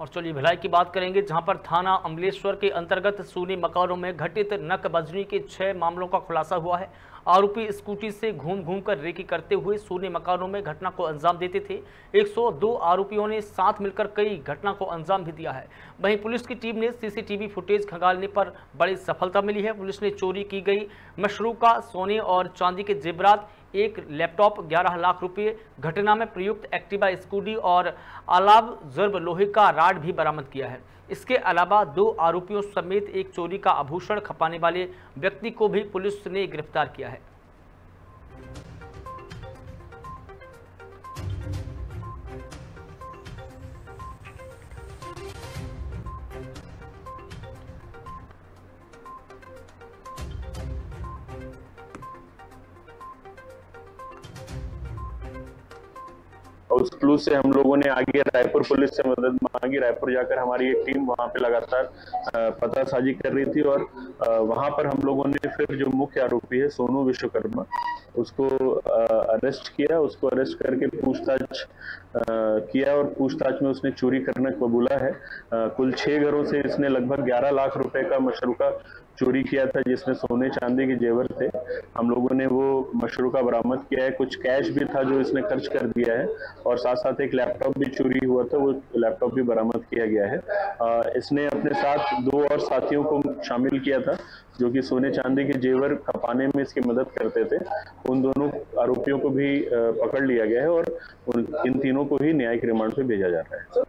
और चलिए भिलाई की बात करेंगे, जहाँ पर थाना अमलेश्वर के अंतर्गत सूनी मकानों में घटित नक बजनी के छह मामलों का खुलासा हुआ है। आरोपी स्कूटी से घूम घूम कर रेकी करते हुए सोने मकानों में घटना को अंजाम देते थे। 102 आरोपियों ने साथ मिलकर कई घटना को अंजाम भी दिया है। वहीं पुलिस की टीम ने सीसीटीवी फुटेज खंगालने पर बड़ी सफलता मिली है। पुलिस ने चोरी की गई मशरूका, सोने और चांदी के जेबरात एक लैपटॉप 11 लाख रुपए। घटना में प्रयुक्त एक्टिवा स्कूटी और अलाव जर्ब लोहे का राड भी बरामद किया है। इसके अलावा दो आरोपियों समेत एक चोरी का आभूषण खपाने वाले व्यक्ति को भी पुलिस ने गिरफ़्तार किया है। उस क्लू से हम लोगों ने आगे रायपुर पुलिस से मदद मांगी। रायपुर जाकर हमारी एक टीम वहाँ पे लगातार पतासाजी कर रही थी और वहाँ पर हम लोगों ने फिर जो मुख्य आरोपी है, सोनू विश्वकर्मा, उसको अरेस्ट किया। उसको अरेस्ट करके पूछताछ किया और पूछताछ में उसने चोरी करना कबूला है। कुल छह घरों से इसने लगभग 11 लाख रुपए का मशरूका चोरी किया था, जिसमें सोने चांदी के जेवर थे। हम लोगों ने वो मशरूका बरामद किया है। कुछ कैश भी था जो इसने खर्च कर दिया है और साथ साथ एक लैपटॉप भी चोरी हुआ था वो लैपटॉप भी बरामद किया गया है। आ, इसने अपने साथ दो और साथियों को शामिल किया था जो कि सोने चांदी के जेवर खपाने में इसकी मदद करते थे। उन दोनों आरोपियों को भी पकड़ लिया गया है और इन तीनों को ही न्यायिक रिमांड पे भेजा जा रहा है।